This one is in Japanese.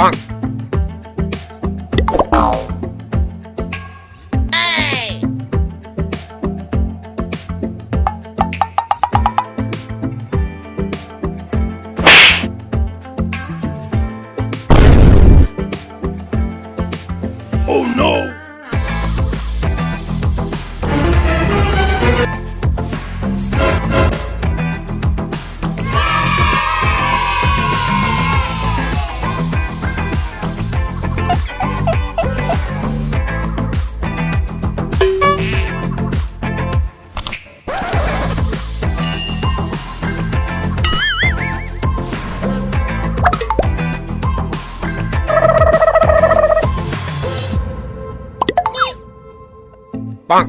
Bonk. Bonk.